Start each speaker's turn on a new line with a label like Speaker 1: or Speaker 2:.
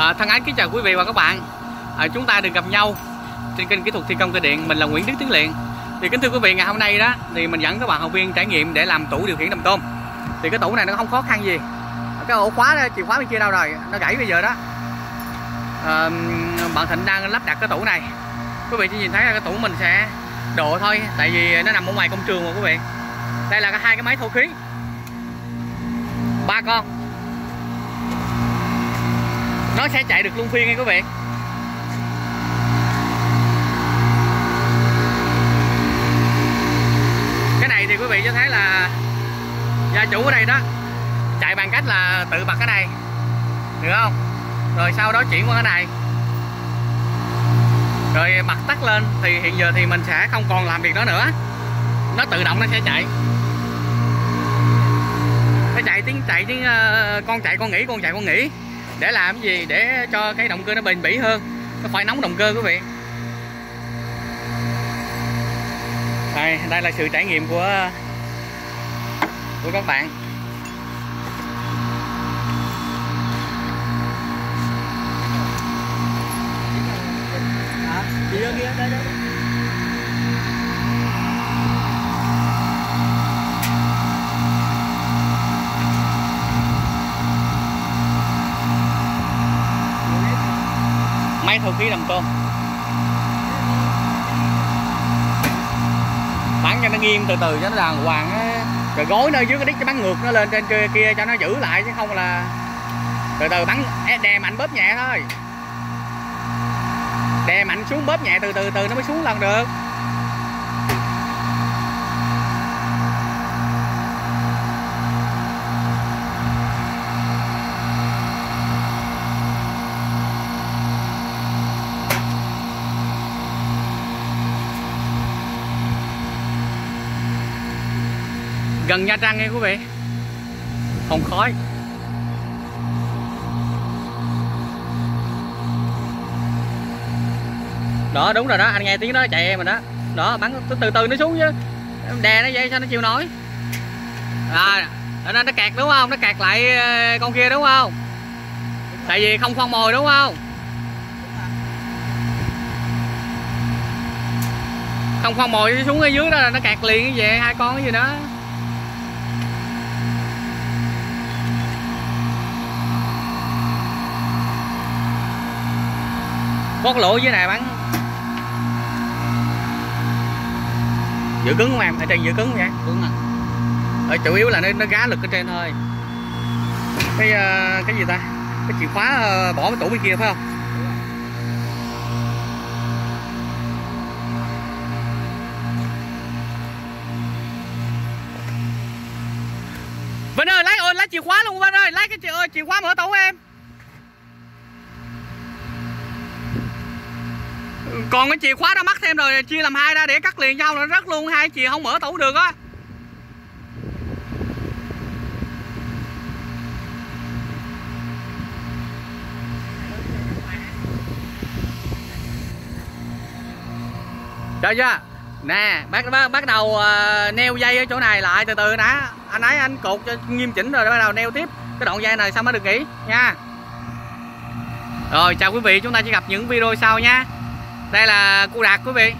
Speaker 1: À, thân ái kính chào quý vị và các bạn. À, chúng ta được gặp nhau trên kênh kỹ thuật thi công cơ điện. Mình là Nguyễn Đức Tiến Liền. Thì kính thưa quý vị ngày hôm nay đó thì mình dẫn các bạn học viên trải nghiệm để làm tủ điều khiển đầm tôm. Thì cái tủ này nó không khó khăn gì. Cái ổ khóa đó, chìa khóa bên kia đâu rồi? Nó gãy bây giờ đó. À, bạn Thịnh đang lắp đặt cái tủ này. Quý vị chỉ nhìn thấy là cái tủ mình sẽ độ thôi, tại vì nó nằm ở ngoài công trường mà quý vị. Đây là hai cái máy thô khí. Ba con nó sẽ chạy được luôn phiên nha quý vị cái này thì quý vị cho thấy là gia chủ ở đây đó chạy bằng cách là tự bật cái này được không? Rồi sau đó chuyển qua cái này. Rồi bật tắt lên thì hiện giờ thì mình sẽ không còn làm việc đó nữa. Nó tự động nó sẽ chạy. Nó chạy tiếng chạy tiếng uh, con chạy con nghỉ con chạy con nghỉ để làm cái gì? Để cho cái động cơ nó bền bỉ hơn. Nó phải nóng động cơ, quý vị. Đây đây là sự trải nghiệm của của các bạn. Máy thu khí làm tôm bắn cho nó nghiêng từ từ cho nó đàng hoàng á. Rồi gối nó dưới cái đít cho bắn ngược nó lên trên kia, kia cho nó giữ lại chứ không là từ từ bắn đè mạnh bóp nhẹ thôi. Đè mạnh xuống bóp nhẹ từ từ từ nó mới xuống lần được. Gần Nha Trang nghe quý vị. Không khói. Đó, đúng rồi đó, anh nghe tiếng đó, chạy em rồi đó. Đó, bắn từ từ nó xuống chứ. Đè nó vậy sao nó chịu nổi? À nên nó kẹt đúng không? Nó kẹt lại ờ, con kia đúng không? Tại vì không khoan mồi đúng không? Không khoan mồi xuống ở dưới đó là nó kẹt liền như vậy, hai con cái gì đó. Có lỗ dưới này bắn. Giữ cứng không em? Ở trên giữ cứng vậy cứng à? Ở chủ yếu là nó, nó gá lực ở trên thôi. Cái uh, cái gì ta? Cái chìa khóa uh, bỏ cái tủ bên kia phải không? Vinh ơi lấy ơi lấy chìa khóa luôn Vinh ơi. Lấy cái chìa, chìa khóa mở tủ em còn cái chìa khóa đã mắc thêm rồi chia làm hai ra để cắt liền nhau nó rất luôn hai chìa không mở tủ được á Chơi chưa? Nè, bắt bắt, bắt đầu uh, neo dây ở chỗ này lại từ từ đã. Anh ấy anh cột cho nghiêm chỉnh rồi bắt đầu neo tiếp cái đoạn dây này sao mới được nghỉ nha. Rồi chào quý vị, chúng ta sẽ gặp những video sau nha đây là cô đạt quý vị